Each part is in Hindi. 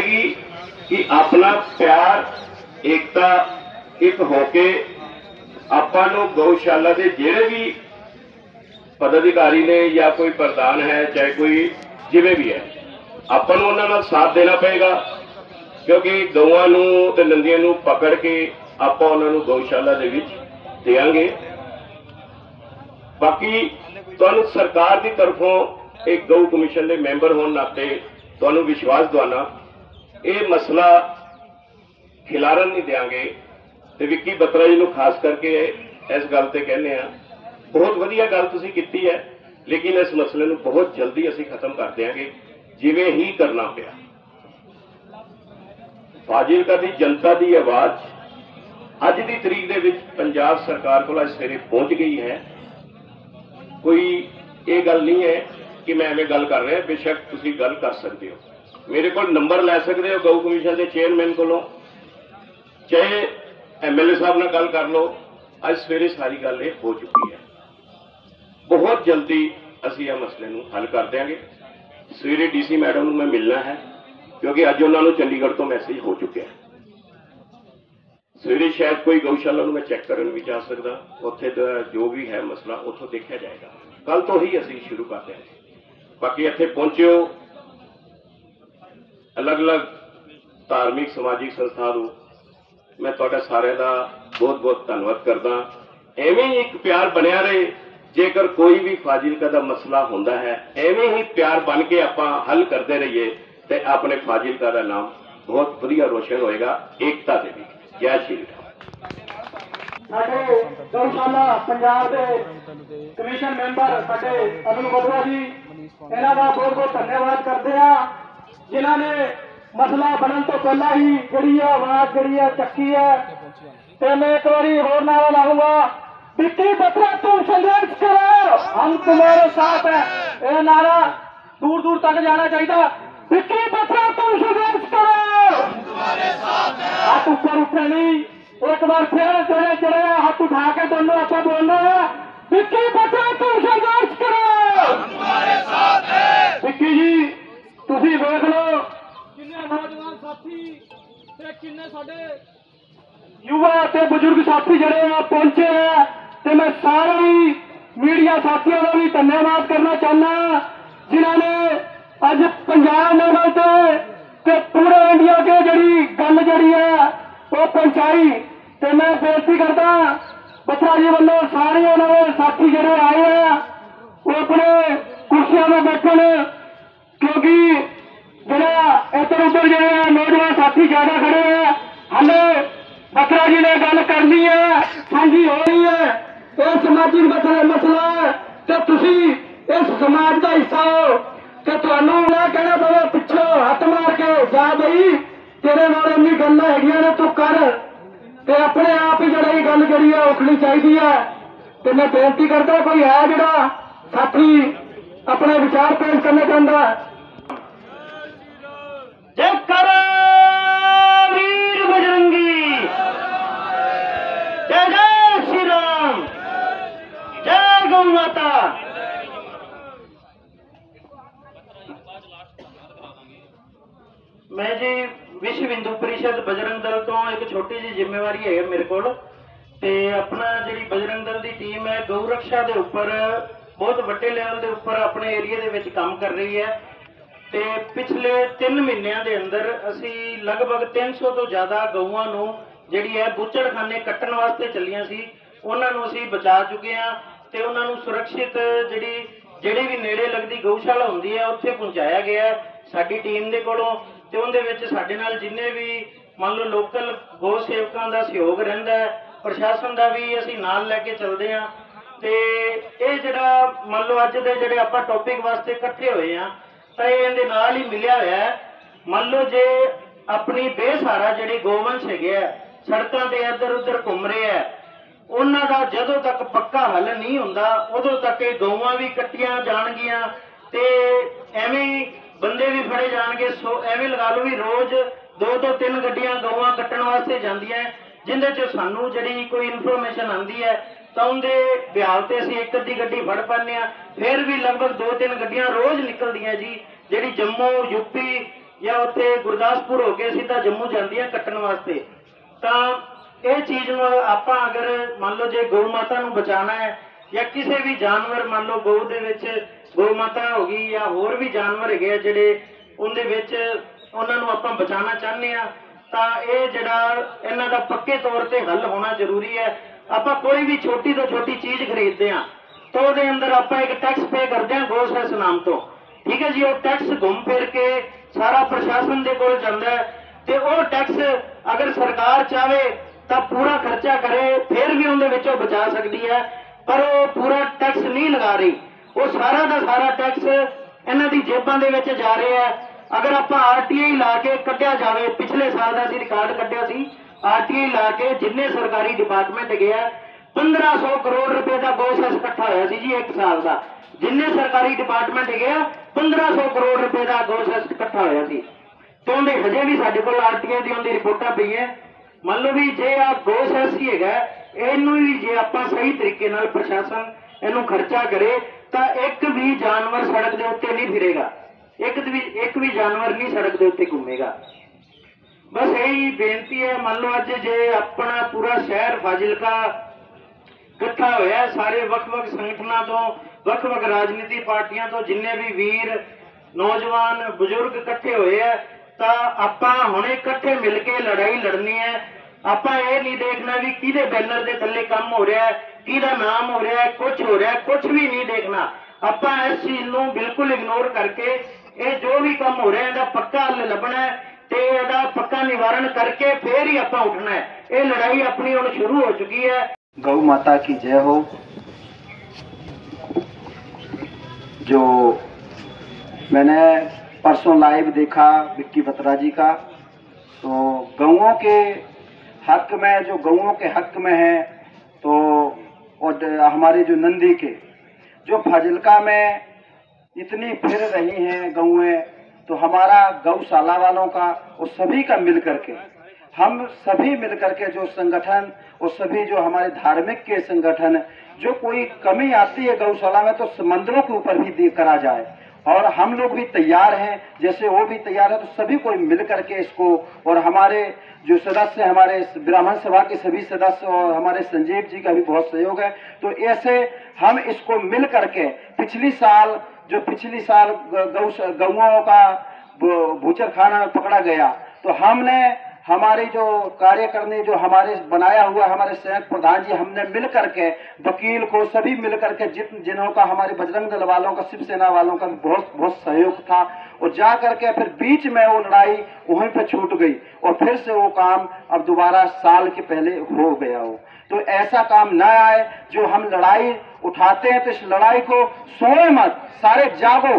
ਰਹੇਗੀ ਕਿ ਆਪਣਾ ਪਿਆਰ, ਏਕਤਾ ਇੱਕ ਹੋ ਕੇ ਆਪਾਂ ਨੂੰ ਗਊਸ਼ਾਲਾ ਦੇ ਜਿਹੜੇ ਵੀ ਪਦਾਧਿਕਾਰੀ ਨੇ ਜਾਂ ਕੋਈ ਪ੍ਰਧਾਨ ਹੈ, ਚਾਹੇ ਕੋਈ ਜਿਵੇਂ ਵੀ ਹੈ, ਆਪਾਂ ਨੂੰ ਉਹਨਾਂ ਨਾਲ ਸਾਥ ਦੇਣਾ ਪਏਗਾ। ਕਿਉਂਕਿ ਗਊਆਂ ਨੂੰ ਤੇ ਨੰਦੀਆਂ ਨੂੰ ਪਕੜ ਕੇ ਆਪਾਂ ਉਹਨਾਂ ਨੂੰ ਗਊਸ਼ਾਲਾ ਦੇ ਵਿੱਚ ਦੇਾਂਗੇ ਬਾਕੀ ਤੁਹਾਨੂੰ ਸਰਕਾਰ ਦੀ ਤਰਫੋਂ ਇੱਕ ਗਊ ਕਮਿਸ਼ਨ ਦੇ ਮੈਂਬਰ ਹੋਣ ਨਾਤੇ ਤੁਹਾਨੂੰ ਵਿਸ਼ਵਾਸ ਦਿਵਾਨਾ ਇਹ ਮਸਲਾ ਖਿਲਾਰਨ ਨਹੀਂ ਦੇਾਂਗੇ ਤੇ ਵਿੱਕੀ ਬਤਰਾ ਜੀ ਨੂੰ ਖਾਸ ਕਰਕੇ ਇਸ ਗੱਲ ਤੇ ਕਹਿੰਦੇ ਆ ਬਹੁਤ ਵਧੀਆ ਗੱਲ ਤੁਸੀਂ ਕੀਤੀ ਹੈ, ਲੇਕਿਨ ਇਸ ਮਸਲੇ ਨੂੰ ਬਹੁਤ ਜਲਦੀ ਅਸੀਂ ਖਤਮ ਕਰ ਦਿਆਂਗੇ, ਜਿਵੇਂ ਹੀ ਕਰਨਾ ਪਿਆ। ਫਾਜ਼ਿਲਕਾ ਦੀ ਜਨਤਾ ਦੀ ਆਵਾਜ਼ ਅੱਜ ਦੀ ਤਰੀਕ ਦੇ ਵਿੱਚ ਪੰਜਾਬ ਸਰਕਾਰ ਕੋਲ ਅੱਜ ਸਵੇਰੇ ਪਹੁੰਚ ਗਈ ਹੈ। ਕੋਈ ਇਹ ਗੱਲ ਨਹੀਂ ਹੈ ਕਿ ਮੈਂ ਐਵੇਂ ਗੱਲ ਕਰ ਰਿਹਾ, ਬੇਸ਼ੱਕ ਤੁਸੀਂ ਗੱਲ ਕਰ ਸਕਦੇ ਹੋ। ਮੇਰੇ ਕੋਲ ਨੰਬਰ ਲੈ ਸਕਦੇ ਹੋ ਗਊ ਕਮਿਸ਼ਨ ਦੇ ਚੇਅਰਮੈਨ ਕੋਲੋਂ। ਚਾਹੇ ਐਮਐਲਏ ਸਾਹਿਬ ਨਾਲ ਗੱਲ ਕਰ ਲਓ, ਅੱਜ ਸਵੇਰੇ ਸਾਰੀ ਗੱਲ ਇਹ ਹੋ ਚੁੱਕੀ ਹੈ। ਬਹੁਤ ਜਲਦੀ ਅਸੀਂ ਇਹ ਮਸਲੇ ਨੂੰ ਹੱਲ ਕਰ ਦਿਆਂਗੇ। ਸਵੇਰੇ ਡੀਸੀ ਮੈਡਮ ਨੂੰ ਮੈਂ ਮਿਲਣਾ ਹੈ, ਕਿਉਂਕਿ ਅੱਜ ਉਹਨਾਂ ਨੂੰ ਚੰਡੀਗੜ੍ਹ ਤੋਂ ਮੈਸੇਜ ਹੋ ਚੁੱਕਿਆ ਹੈ। ਸਵੇਰੇ ਸ਼ਾਇਦ ਕੋਈ ਗਊਸ਼ਾਲਾ ਨੂੰ ਮੈਂ ਚੈੱਕ ਕਰਨ ਵੀ ਜਾ ਸਕਦਾ। ਉੱਥੇ ਦਾ ਜੋ ਵੀ ਹੈ ਮਸਲਾ, ਉੱਥੋਂ ਦੇਖਿਆ ਜਾਏਗਾ। ਕੱਲ ਤੋਂ ਹੀ ਅਸੀਂ ਸ਼ੁਰੂ ਕਰਦੇ ਹਾਂ ਬਾਕੀ ਇੱਥੇ ਪਹੁੰਚਿਓ ਅਲੱਗ-ਅਲੱਗ ਧਾਰਮਿਕ, ਸਮਾਜਿਕ ਸੰਸਥਾ ਨੂੰ ਮੈਂ ਤੁਹਾਡਾ ਸਾਰਿਆਂ ਦਾ ਬਹੁਤ-ਬਹੁਤ ਧੰਨਵਾਦ ਕਰਦਾ। ਐਵੇਂ ਹੀ ਇੱਕ ਪਿਆਰ ਬਣਿਆ ਰਹੇ, ਜੇਕਰ ਕੋਈ ਵੀ ਫਾਜ਼ਿਲਕਾ ਦਾ ਮਸਲਾ ਹੁੰਦਾ ਹੈ, ਐਵੇਂ ਹੀ ਪਿਆਰ ਬਣ ਕੇ ਆਪਾਂ ਹੱਲ ਕਰਦੇ ਰਹੀਏ, ਤੇ ਆਪਣੇ ਫਾਜ਼ਿਲਕਾ ਦਾ ਨਾਮ ਬਹੁਤ ਵਧੀਆ ਰੋਸ਼ਨ ਹੋਏਗਾ। ਏਕਤਾ ਦੇ ਵੀ ਜੈ ਸ਼੍ਰੀ ਰਾਮ। ਸਾਡੇ ਗਊਸ਼ਾਲਾ ਪੰਜਾਬ ਦੇ ਕਮਿਸ਼ਨ ਮੈਂਬਰ, ਸਾਡੇ ਅਨੁਲ ਬਦਵਾ ਜੀ, ਇਹਨਾਂ ਦਾ ਬਹੁਤ ਬਹੁਤ ਧੰਨਵਾਦ ਕਰਦੇ ਆ ਜਿਨ੍ਹਾਂ ਨੇ ਮਸਲਾ ਬਣਨ ਤੋਂ ਪਹਿਲਾਂ ਹੀ ਜਿਹੜੀ ਆ ਆਵਾਜ਼ ਜਿਹੜੀ ਆ ਚੱਕੀ ਹੈ ਤੇ ਮੈਂ ਇੱਕ ਵਾਰੀ ਹੋਰ ਨਾਲ ਲਾਉਂਗਾ बिक्री बकरा तुम संघर्ष करो हम तुम्हारे साथ है ये नारा दूर दूर तक जाना चाहिए बिक्री बकरा तुम संघर्ष करो हाथ ऊपर उठे नहीं एक बार फिर जोड़े जोड़े हाथ उठा के दोनों आप बोल रहे हैं बिक्री बकरा तुम संघर्ष ਕਿੰਨੇ ਸਾਡੇ ਯੁਵਾ ਤੇ ਬਜ਼ੁਰਗ ਸਾਥੀ ਜਿਹੜੇ ਆ, ਪਹੁੰਚੇ ਆ ਤੇ ਮੈਂ ਸਾਰੇ ਹੀ ਮੀਡੀਆ ਸਾਥੀਆਂ ਦਾ ਵੀ ਧੰਨਵਾਦ ਕਰਨਾ ਚਾਹੁੰਦਾ ਜਿਨ੍ਹਾਂ ਨੇ ਅੱਜ ਪੰਜਾਬ ਲੈਵਲ ਤੇ ਤੇ ਪੂਰੇ ਇੰਡੀਆ ਤੇ ਜਿਹੜੀ ਗੱਲ ਜਿਹੜੀ ਹੈ ਉਹ ਪਹੁੰਚਾਈ। ਤੇ ਮੈਂ ਬੇਨਤੀ ਕਰਦਾ ਬੱਚਾ ਜੀ ਵੱਲੋਂ ਸਾਰੇ ਉਹਨਾਂ ਦੇ ਸਾਥੀ ਜਿਹੜੇ ਆਏ ਆ, ਉਹ ਆਪਣੇ ਕੁਰਸੀਆਂ ਤੇ ਬੈਠਣ, ਕਿਉਂਕਿ ਜਿਹੜਾ ਇੱਧਰ ਉੱਧਰ ਜਿਹੜੇ ਨੌਜਵਾਨ ਸਾਥੀ ਜ਼ਿਆਦਾ ਖੜੇ ਆ। ਹਲੇ ਬਕਰਾ ਜੀ ਨੇ ਗੱਲ ਕਰਨੀ ਹੈ ਸਾਂਝੀ ਹੋਣੀ ਹੈ ਇਹ ਸਮਾਜਿਕ ਮਸਲਾ ਮਸਲਾ ਤੇ ਤੁਸੀਂ ਇਸ ਸਮਾਜ ਦਾ ਹਿੱਸਾ ਹੋ ਤੇ ਤੁਹਾਨੂੰ ਨਾ ਕਹਿਣਾ ਪਵੇ ਪਿੱਛੋਂ ਹੱਥ ਮਾਰ ਕੇ ਜਾ ਬਈ। ਤੇਰੇ ਨਾਲ ਇੰਨੀ ਗੱਲਾਂ ਹੈਗੀਆਂ ਨੇ, ਤੂੰ ਕਰ। ਤੇ ਆਪਣੇ ਆਪ ਹੀ ਜਿਹੜਾ ਇਹ ਗੱਲ ਜਿਹੜੀ ਆ ਉੱਠਣੀ ਚਾਹੀਦੀ ਹੈ ਤੇ ਮੈਂ ਬੇਨਤੀ ਕਰਦਾ, ਕੋਈ ਹੈ ਜਿਹੜਾ ਸਾਥੀ ਆਪਣੇ ਵਿਚਾਰ ਪੇਸ਼ ਕਰਨਾ ਚਾਹੁੰਦਾ ਮੈਂ ਜੀ ਵਿਸ਼ਵ ਹਿੰਦੂ ਪਰਿਸ਼ਦ ਬਜਰੰਗ ਦਲ ਤੋਂ ਇੱਕ ਛੋਟੀ ਜਿਹੀ ਜ਼ਿੰਮੇਵਾਰੀ ਹੈ ਮੇਰੇ ਕੋਲ ਤੇ ਆਪਣਾ ਜਿਹੜੀ ਬਜਰੰਗ ਦਲ ਦੀ ਟੀਮ ਹੈ, ਗਊ ਰੱਖਿਆ ਦੇ ਉੱਪਰ, ਬਹੁਤ ਵੱਡੇ ਲੈਵਲ ਦੇ ਉੱਪਰ ਆਪਣੇ ਏਰੀਆ ਦੇ ਵਿੱਚ ਕੰਮ ਕਰ ਰਹੀ ਹੈ। ਤੇ ਪਿਛਲੇ 3 ਮਹੀਨਿਆਂ ਦੇ ਅੰਦਰ ਅਸੀਂ ਲਗਭਗ 300 ਤੋਂ ਜ਼ਿਆਦਾ ਗਊਆਂ ਨੂੰ ਜਿਹੜੀ ਹੈ ਬੁੱਚੜਖਾਨੇ ਕੱਟਣ ਵਾਸਤੇ ਚੱਲੀਆਂ ਸੀ, ਉਹਨਾਂ ਨੂੰ ਅਸੀਂ ਬਚਾ ਚੁੱਕੇ ਹਾਂ ਤੇ ਉਹਨਾਂ ਨੂੰ ਸੁਰੱਖਿਅਤ ਜਿਹੜੀ ਜਿਹੜੀ ਵੀ ਨੇੜੇ ਲੱਗਦੀ ਗਊਸ਼ਾਲਾ ਹੁੰਦੀ ਹੈ, ਉੱਥੇ ਪਹੁੰਚਾਇਆ ਗਿਆ ਸਾਡੀ ਟੀਮ ਦੇ ਕੋਲੋਂ। ਤੇ ਉਹਦੇ ਵਿੱਚ ਸਾਡੇ ਨਾਲ ਜਿੰਨੇ ਵੀ ਮੰਨ ਲਓ ਲੋਕਲ ਗੋ ਸੇਵਕਾਂ ਦਾ ਸਹਿਯੋਗ ਰਹਿੰਦਾ ਪ੍ਰਸ਼ਾਸਨ ਦਾ ਵੀ ਅਸੀਂ ਨਾਲ ਲੈ ਕੇ ਚੱਲਦੇ ਹਾਂ। ਤੇ ਇਹ ਜਿਹੜਾ ਮੰਨ ਲਓ ਅੱਜ ਦੇ ਜਿਹੜੇ ਆਪਾਂ ਟੌਪਿਕ ਵਾਸਤੇ ਇਕੱਠੇ ਹੋਏ ਆ ਤਾਂ ਇਹ ਇਹਦੇ ਨਾਲ ਹੀ ਮਿਲਿਆ ਹੋਇਆ ਮੰਨ ਲਓ ਜੇ ਆਪਣੀ ਬੇਸਹਾਰਾ ਜਿਹੜੇ ਗੋਵੰਸ਼ ਹੈਗੇ ਆ, ਸੜਕਾਂ ਤੇ ਇੱਧਰ ਉੱਧਰ ਘੁੰਮ ਰਹੇ ਆ, ਉਹਨਾਂ ਦਾ ਜਦੋਂ ਤੱਕ ਪੱਕਾ ਹੱਲ ਨਹੀਂ ਹੁੰਦਾ, ਉਦੋਂ ਤੱਕ ਇਹ ਗਊਆਂ ਵੀ ਕੱਟੀਆਂ ਜਾਣਗੀਆਂ ਤੇ ਐਵੇਂ ਬੰਦੇ ਵੀ ਫੜੇ ਜਾਣਗੇ ਸੋ ਐਵੇਂ ਲਗਾ ਲਓ ਵੀ ਰੋਜ਼ ਦੋ ਤੋਂ ਤਿੰਨ ਗੱਡੀਆਂ ਗਊਆਂ ਕੱਟਣ ਵਾਸਤੇ ਜਾਂਦੀਆਂ ਹੈ, ਜਿੰਦੇ ਚ ਸਾਨੂੰ ਜਿਹੜੀ ਕੋਈ ਇਨਫੋਰਮੇਸ਼ਨ ਆਉਂਦੀ ਹੈ ਤਾਂ ਉਹਦੇ ਬਿਆਲ ਤੇ ਅਸੀਂ ਇੱਕ ਅੱਧੀ ਗੱਡੀ ਫੜ ਪਾਉਂਦੇ ਆ ਫਿਰ ਵੀ ਲਗਭਗ ਦੋ ਤਿੰਨ ਗੱਡੀਆਂ ਰੋਜ਼ ਨਿਕਲਦੀਆਂ ਜੀ ਜਿਹੜੀ ਜੰਮੂ ਯੂਪੀ ਜਾਂ ਉੱਥੇ ਗੁਰਦਾਸਪੁਰ ਹੋ ਕੇ ਸਿੱਧਾ ਜੰਮੂ ਜਾਂਦੀਆਂ ਕੱਟਣ ਵਾਸਤੇ। ਤਾਂ ਇਹ ਚੀਜ਼ ਨੂੰ ਆਪਾਂ ਅਗਰ ਮੰਨ ਲਓ ਜੇ ਗਊ ਮਾਤਾ ਨੂੰ ਬਚਾਉਣਾ ਹੈ ਜਾਂ ਕਿਸੇ ਵੀ ਜਾਨਵਰ ਮੰਨ ਲਓ ਗਊ ਦੇ ਵਿੱਚ ਗਊ ਮਾਤਾ ਹੋ ਗਈ ਜਾਂ ਹੋਰ ਵੀ ਜਾਨਵਰ ਹੈਗੇ ਆ ਜਿਹੜੇ ਉਹਦੇ ਵਿੱਚ ਉਹਨਾਂ ਨੂੰ ਆਪਾਂ ਬਚਾਉਣਾ ਚਾਹੁੰਦੇ ਆ ਤਾਂ ਇਹ ਜਿਹੜਾ ਇਹਨਾਂ ਦਾ ਪੱਕੇ ਤੌਰ ਤੇ ਹੱਲ ਹੋਣਾ ਜ਼ਰੂਰੀ ਹੈ। ਆਪਾਂ ਕੋਈ ਵੀ ਛੋਟੀ ਤੋਂ ਛੋਟੀ ਚੀਜ਼ ਖਰੀਦਦੇ ਆ ਤਾਂ ਉਹਦੇ ਅੰਦਰ ਆਪਾਂ ਇੱਕ ਟੈਕਸ ਪੇ ਕਰਦੇ ਆ ਗੋਸੈਸ ਨਾਮ ਤੋਂ। ਠੀਕ ਹੈ ਜੀ, ਉਹ ਟੈਕਸ ਘੁੰਮ ਫਿਰ ਕੇ ਸਾਰਾ ਪ੍ਰਸ਼ਾਸਨ ਦੇ ਕੋਲ ਜਾਂਦਾ ਹੈ ਤੇ ਉਹ ਟੈਕਸ ਅਗਰ ਸਰਕਾਰ ਚਾਵੇ ਤਾਂ ਪੂਰਾ ਖਰਚਾ ਕਰੇ, ਫਿਰ ਵੀ ਉਹਦੇ ਵਿੱਚੋਂ ਬਚਾ ਸਕਦੀ ਹੈ, ਪਰ ਉਹ ਪੂਰਾ ਟੈਕਸ ਨਹੀਂ ਲਗਾ ਰਹੀ। ਉਹ ਸਾਰਾ ਦਾ ਸਾਰਾ ਟੈਕਸ ਇਹਨਾਂ ਦੀ ਜੇਬਾਂ ਦੇ ਵਿੱਚ ਜਾ ਰਿਹਾ ਹੈ। ਅਗਰ ਆਪਾਂ ਆਰਟੀਆਈ ਲਾ ਕੇ ਕੱਢਿਆ ਜਾਵੇ, ਪਿਛਲੇ ਸਾਲ ਦਾ ਅਸੀਂ ਰਿਕਾਰਡ ਕੱਢਿਆ ਸੀ ਆਰਟੀਆਈ ਲਾ ਕੇ ਜਿੰਨੇ ਸਰਕਾਰੀ ਡਿਪਾਰਟਮੈਂਟ ਗਿਆ 1500 ਕਰੋੜ ਰੁਪਏ ਦਾ ਗੋਸ਼ਸ ਇਕੱਠਾ ਹੋਇਆ ਸੀ ਜੀ ਇੱਕ ਸਾਲ ਦਾ। ਜਿੰਨੇ ਸਰਕਾਰੀ ਡਿਪਾਰਟਮੈਂਟ ਗਿਆ 1500 ਕਰੋੜ ਰੁਪਏ ਦਾ ਗੋਸ਼ਸ ਇਕੱਠਾ ਹੋਇਆ ਸੀ। ਤੇ ਉਹਦੇ ਹਜੇ ਵੀ ਸਾਡੇ ਕੋਲ ਆਰਟੀਆਈ ਦੀ ਉਹਦੀ ਰਿਪੋਰਟਾਂ ਪਈਆਂ। ਮੰਨ ਲਓ ਵੀ ਜੇ ਆ ਗੋਸ਼ਸ ਹੀ ਹੈਗਾ, ਇਹਨੂੰ ਵੀ ਜੇ ਆਪਾਂ ਸਹੀ ਤਰੀਕੇ ਨਾਲ ਪ੍ਰਸ਼ਾਸਨ ਇਹਨੂੰ ਖਰਚਾ ਕਰੇ ਤਾਂ ਇੱਕ ਵੀ ਜਾਨਵਰ ਸੜਕ ਦੇ ਉੱਤੇ ਨਹੀਂ ਫਿਰੇਗਾ। ਇੱਕ ਵੀ ਇੱਕ ਵੀ ਜਾਨਵਰ ਨਹੀਂ ਸੜਕ ਦੇ ਉੱਤੇ ਘੁੰਮੇਗਾ। ਬਸ ਇਹੀ ਬੇਨਤੀ ਹੈ, ਮੰਨ ਲਓ ਅੱਜ ਜੇ ਆਪਣਾ ਪੂਰਾ ਸ਼ਹਿਰ ਫਾਜ਼ਿਲਕਾ ਇਕੱਠਾ ਹੋਇਆ, ਸਾਰੇ ਵੱਖ-ਵੱਖ ਸੰਗਠਨਾਂ ਤੋਂ, ਵੱਖ-ਵੱਖ ਰਾਜਨੀਤੀ ਪਾਰਟੀਆਂ ਤੋਂ, ਜਿੰਨੇ ਵੀ ਵੀਰ, ਨੌਜਵਾਨ, ਬਜ਼ੁਰਗ ਇਕੱਠੇ ਹੋਏ ਆ, ਤਾਂ ਆਪਾਂ ਹੁਣੇ ਇਕੱਠੇ ਮਿਲ ਕੇ ਲੜਾਈ ਲੜਨੀ ਹੈ। ਆਪਾਂ ਇਹ ਨਹੀਂ ਦੇਖਣਾ ਵੀ ਕਿਹਦੇ ਬੈਨਰ ਦੇ ਥੱਲੇ ਕੰਮ ਹੋ ਰਿਹਾ ਹੈ। ਕਿਹਦਾ ਨਾਮ ਹੋ ਰਿਹਾ ਹੈ ਕੁਝ ਹੋ ਰਿਹਾ ਹੈ ਕੁਝ ਵੀ ਨਹੀਂ ਦੇਖਣਾ ਆਪਾਂ ਇਸ ਚੀਜ਼ ਨੂੰ ਬਿਲਕੁਲ ਇਗਨੋਰ ਕਰਕੇ ਇਹ ਜੋ ਵੀ ਕੰਮ ਹੋ ਰਿਹਾ ਇਹਦਾ ਪੱਕਾ ਹੱਲ ਲੱਭਣਾ ਹੈ ਤੇ ਇਹਦਾ ਪੱਕਾ ਨਿਵਾਰਨ ਕਰਕੇ ਫੇਰ ਹੀ ਆਪਾਂ ਉੱਠਣਾ ਹੈ ਇਹ ਲੜਾਈ ਆਪਣੀ ਹੁਣ ਸ਼ੁਰੂ ਹੋ ਚੁੱਕੀ ਹੈ गौ माता की जय हो जो मैंने परसों लाइव देखा विक्की बत्रा जी का तो गौओं के हक में जो गौओं के हक में है तो और हमारे जो नंदी के, जो फाजिलका में इतनी फिर रही हैं गऊँ तो हमारा गौशाला वालों का और सभी का मिल करके हम सभी मिल करके जो संगठन और सभी जो हमारे धार्मिक के संगठन, जो कोई कमी आती है गौशाला में तो मंदिरों के ऊपर भी करा जाए। और हम लोग भी तैयार हैं। जैसे वो भी तैयार है तो सभी कोई मिल करके इसको और हमारे जो सदस्य, हमारे ब्राह्मण सभा के सभी सदस्य और हमारे संजीव जी का भी बहुत सहयोग है। तो ऐसे हम इसको मिल करके पिछली साल, जो पिछली साल गौ गौओं का भूचर खाना पकड़ा गया तो हमने हमारी जो कार्य करने, जो हमारे बनाया हुआ हमारे संयुक्त प्रधान जी हमने मिल करके वकील को सभी मिल करके जिन जिन्हों का हमारे बजरंग दल वालों का, शिवसेना वालों का बहुत बहुत सहयोग था, और जा करके फिर बीच में वो लड़ाई वहीं पे छूट गई, और फिर से वो काम अब दोबारा साल के पहले हो गया हो। तो ऐसा काम न आए जो हम लड़ाई उठाते हैं तो इस लड़ाई को सोए मत, सारे जागो,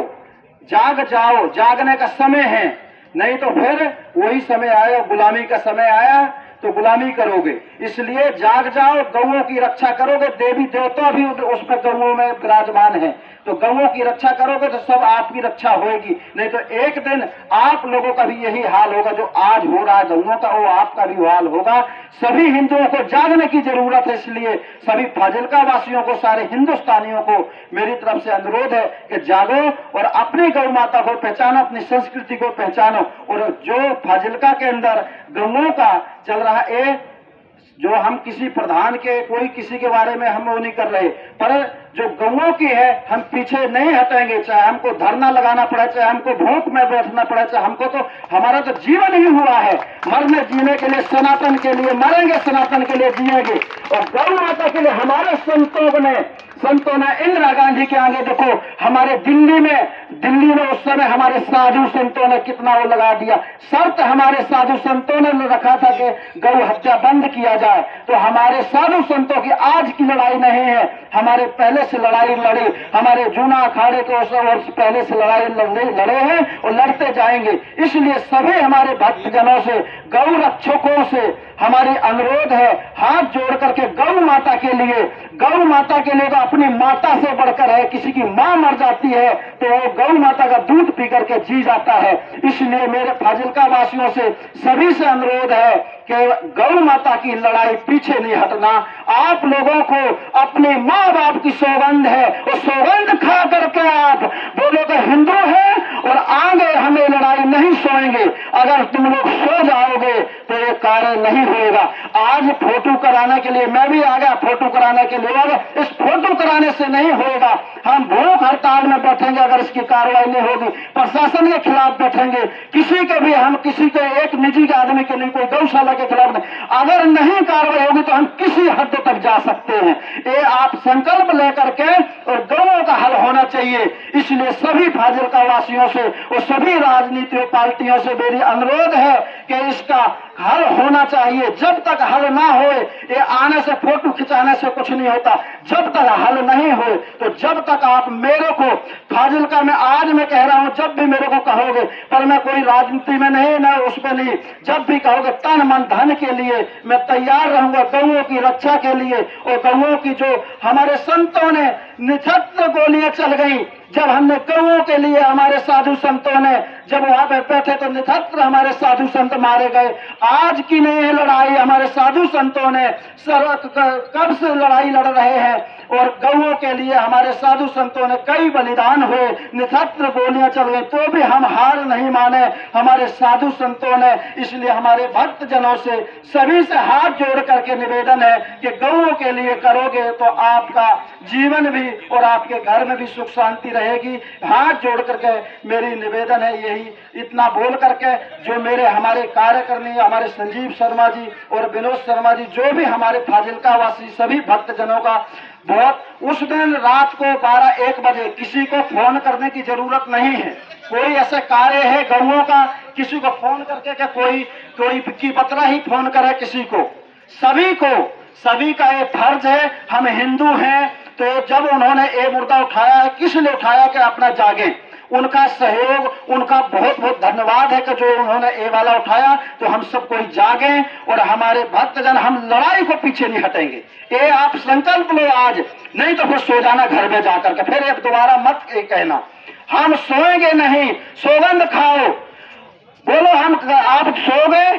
जाग जाओ, जागने का समय है। नहीं तो फिर वही समय आया गुलामी का समय आया तो गुलामी करोगे। इसलिए जाग जाओ गौओं की रक्षा करोगे। देवी देवता भी उसमें गौओं में विराजमान है। तो गौओं की रक्षा करोगे तो सब आपकी रक्षा होगी। नहीं तो एक दिन आप लोगों का भी यही हाल होगा, जो आज हो रहा है गौओं का, वो आपका भी हाल होगा। सभी हिंदुओं को जागने की ज़रूरत है, इसलिए सभी फाजिलका वासियों को, सारे हिंदुस्तानियों को मेरी तरफ़ से अनुरोध है कि जागो और अपनी गौ माता को पहचानो, अपनी संस्कृति को पहचानो। और जो फाजिलका के अंदर गौओं का चल रहा है, जो हम किसी प्रधान के, कोई किसी के बारे में हम वो नहीं कर रहे। पर जो गौओं की है, हम पीछे नहीं हटेंगे, चाहे हमको धरना लगाना पड़े, चाहे हमको भूख में बैठना पड़े, चाहे हमको तो हमारा तो जीवन ही हुआ है। मरने जीने के लिए, सनातन के लिए, मरेंगे सनातन के लिए जिएँगे। और गौ माता के लिए हमारे संतों ने संतों ने इंदिरा गांधी के आगे देखो, हमारे दिल्ली में दिल्ली में उस समय हमारे साधु संतों ने कितना वो लगा दिया। शर्त हमारे साधु संतों ने रखा था कि गौ हत्या बंद किया जाए। तो हमारे साधु संतों की आज की लड़ाई नहीं है। हमारे पहले से लड़ाई लड़ी, हमारे जूना अखाड़े को वर्ष पहले से लड़ाई लड़े लड़े हैं और लड़ते जाएँगे। इसलिए सभी हमारे भक्तजनों से, गौ रक्षकों से हमारी अनुरोध है, हाथ जोड़ करके गौ माता के लिए, गौ माता के लिए तो अपनी माता से बढ़कर है, किसी की माँ मर जाती है तो वो गौ माता का दूध पी करके जी जाता है। इसलिए मेरे फाजिलका वासियों से सभी से अनुरोध है कि गौ माता की लड़ाई पीछे नहीं हटना। आप लोगों को अपने माँ बाप की सौगंध है वो सौगंध खा करके आप बोलो तो हिंदू है और आगे हमें लड़ाई नहीं सोएँगे अगर तुम लोग सो जाओगे तो ये कार्य नहीं होगा आज फ़ोटो कराने के लिए, मैं भी आ गया फ़ोटो कराने के लिए। अगर इस फ़ोटो कराने से नहीं होगा हम भूख हड़ताल में बैठेंगे अगर इसकी कार्रवाई नहीं होगी। प्रशासन के खिलाफ बैठेंगे। किसी के भी, हम किसी के, एक निजी के आदमी के लिए कोई गौशाला के खिलाफ नहीं। अगर नहीं कार्रवाई होगी तो हम किसी हद तक जा सकते हैं। ये आप संकल्प लेकर के, और गौों का हल होना चाहिए। इसलिए सभी फाजिलका वासियों से और सभी राजनीतिक पार्टियों से मेरी अनुरोध है कि इसका हल होना चाहिए। जब तक हल ना हो ये आने से फ़ोटो खिंचाने से कुछ नहीं होता। जब तक हल नहीं हो तो जब तक आप मेरे को, फाजिलका में आज मैं कह रहा हूँ, जब भी मेरे को कहोगे, पर मैं कोई राजनीति में नहीं, ना उस पर नहीं। जब भी कहोगे, तन मन धन के लिए मैं तैयार रहूँगा गौों की रक्षा के लिए, और गौों की जो हमारे संतों ने निछत्र गोलियाँ चल गई, जब हमने कौओं के लिए हमारे साधु संतों ने, जब वहाँ पर बैठे तो निथत्र हमारे साधु संत मारे गए। आज की नहीं है लड़ाई, हमारे साधु संतों ने सर कब से लड़ाई लड़ रहे हैं? और गौओं के लिए हमारे साधु संतों ने कई बलिदान हुए। निथत्र गोलियाँ चल गई तो भी हम हार नहीं माने। हमारे साधु संतों ने इसलिए हमारे भक्त जनों से सभी से हाथ जोड़ करके निवेदन है कि गौओं के लिए करोगे तो आपका जीवन भी और आपके घर में भी सुख शांति रहेगी। हाथ जोड़ करके मेरी निवेदन है यही। इतना बोल करके जो मेरे, हमारे कार्यकर्मी, हमारे संजीव शर्मा जी और विनोद शर्मा जी, जो भी हमारे फाजिलका वासी, सभी भक्त जनों का बहुत उस दिन रात को 12 एक बजे। किसी को फ़ोन करने की ज़रूरत नहीं है। कोई ऐसे कार्य है गरुओं का, किसी को फ़ोन करके के कोई कोई की बतरा ही फ़ोन करे किसी को? सभी को, सभी का ये फ़र्ज़ है, हम हिंदू हैं तो जब उन्होंने ये मुर्दा उठाया है, किस लिए उठाया कि अपना जागे? उनका सहयोग, उनका बहुत बहुत धन्यवाद है कि जो उन्होंने ए वाला उठाया तो हम सब कोई जागे और हमारे भक्तजन, हम लड़ाई को पीछे नहीं हटेंगे। ये आप संकल्प लो आज, नहीं तो फिर सो जाना घर में जाकर के, फिर दोबारा मत ये कहना। हम सोएँगे नहीं, सोगंध खाओ। बोलो, हम आप सोगे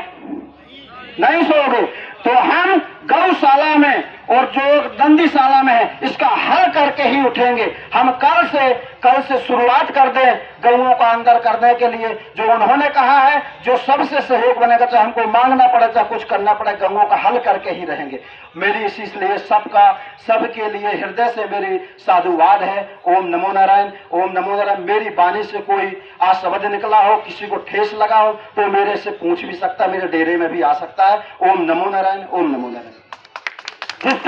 नहीं सोगे तो हम गौशाला में और जो दंदीशाला में है, इसका हल करके ही उठेंगे। हम कल से कल से शुरुआत कर दें गऊओं का अंदर करने के लिए। जो उन्होंने कहा है, जो सबसे सहयोग बनेगा, चाहे हमको मांगना पड़े, चाहे कुछ करना पड़े, गऊओं का हल करके ही रहेंगे। मेरी इसी इसलिए सबका, सबके लिए हृदय से मेरी साधुवाद है। ओम नमो नारायण, ओम नमो नारायण। मेरी बानी से कोई आशब्द निकला हो, किसी को ठेस लगा हो तो मेरे से पूछ भी सकता है मेरे डेरे में भी आ सकता है। ओम नमो नारायण, ओम नमो नारायण।